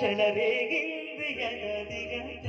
ಕ್ಷಣರೇಗಿಂದ್ರಿಯ ಗದಿಗಳ